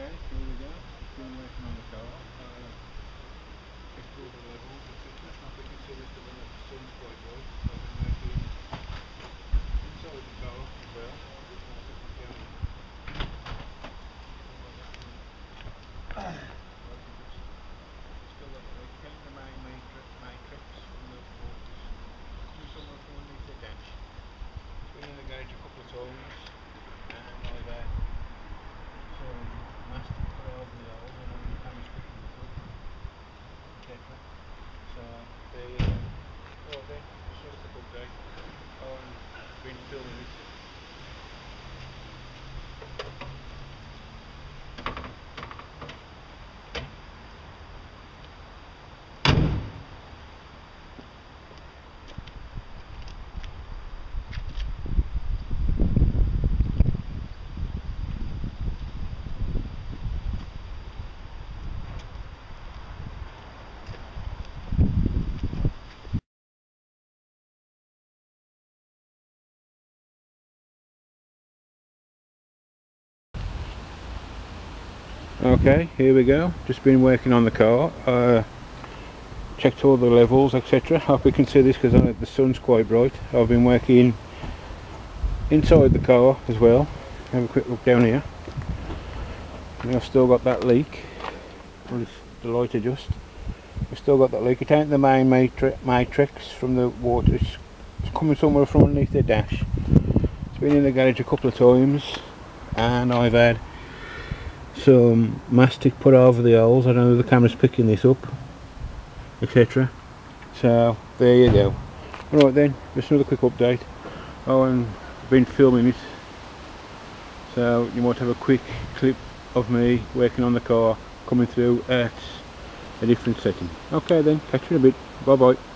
Okay, so here we go. It's doing working on the tower. Uh, just over the levels, it's nothing considered to the sun's quite low. Been filming Okay, here we go. Just been working on the car. Uh, checked all the levels, etc. Hope you can see this because the sun's quite bright. I've been working inside the car as well. Have a quick look down here. And I've still got that leak. Well, the light adjust. We've still got that leak. It ain't the main matri matrix from the water. It's, it's coming somewhere from underneath the dash. It's been in the garage a couple of times and I've had some mastic put over the holes. I know the camera's picking this up, etc. So there you go. alright then, just another quick update. Oh, and I've been filming it, so you might have a quick clip of me working on the car coming through at a different setting. Okay then, catch you in a bit. Bye bye.